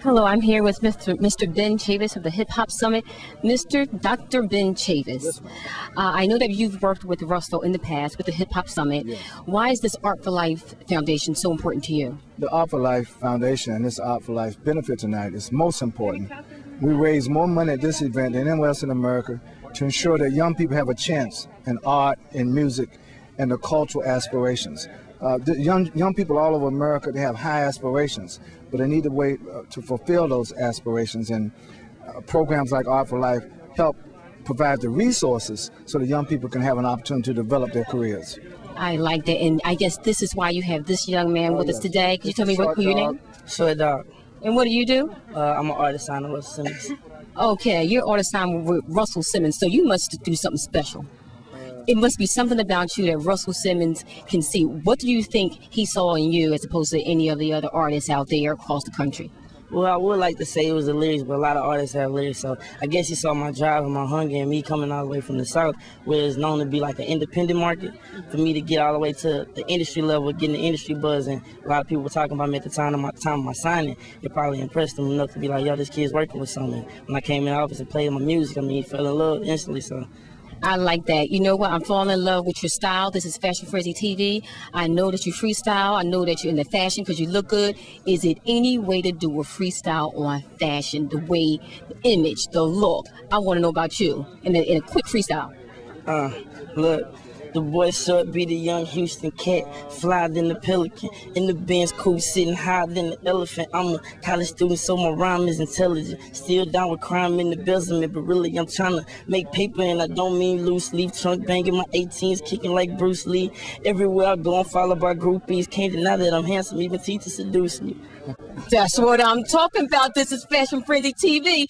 Hello, I'm here with Mr. Mr. Ben Chavis of the Hip Hop Summit. Mr. Dr. Ben Chavis, Yes, uh, I know that you've worked with Russell in the past with the Hip Hop Summit. Yes. Why is this Art for Life Foundation so important to you? The Art for Life Foundation and this Art for Life benefit tonight is most important. We raise more money at this event than anywhere else in America to ensure that young people have a chance in art, in music, and the cultural aspirations. Uh, young young people all over America they have high aspirations, but they need a way uh, to fulfill those aspirations. And uh, programs like Art for Life help provide the resources so that young people can have an opportunity to develop their careers. I like that, and I guess this is why you have this young man Oh, with us today. Could you tell me what, your name? Short dog. And what do you do? Uh, I'm an artist signing with Simmons. Okay, you're artist signed with Russell Simmons, so you must do something special. It must be something about you that Russell Simmons can see. What do you think he saw in you as opposed to any of the other artists out there across the country? Well, I would like to say it was the lyrics, but a lot of artists have lyrics. So I guess he saw my drive and my hunger and me coming all the way from the south, where it's known to be like an independent market. For me to get all the way to the industry level, getting the industry buzz, and a lot of people were talking about me at the time of my time of my signing. It probably impressed him enough to be like, "Yo, this kid's working with something." When I came in the office and played my music, I mean, he fell in love instantly. So I like that. You know what? I'm falling in love with your style. This is Fashion Frenzy TV. I know that you freestyle. I know that you're in the fashion because you look good. Is it any way to do a freestyle on fashion, the way, the image, the look? I want to know about you in a, in a quick freestyle. Uh, look, the boy short be the young Houston cat, fly than the pelican. In the Benz cool, sitting higher than the elephant. I'm a college student, so my rhyme is intelligent. Still down with crime in the embezzlement, but really I'm trying to make paper, and I don't mean loose leaf. Trunk banging, my 18s kicking like Bruce Lee. Everywhere I go, I'm followed by groupies. Can't deny that I'm handsome, even teachers seduce me. That's what I'm talking about. This is Fashion Frenzy TV.